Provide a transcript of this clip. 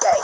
Friday.